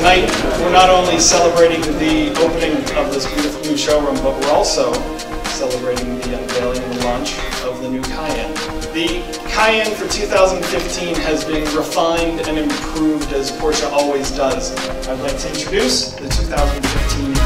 tonight we're not only celebrating the opening of this beautiful new showroom, but we're also celebrating the unveiling and launch of the new Cayenne. The Cayenne for 2015 has been refined and improved as Porsche always does. I'd like to introduce the 2015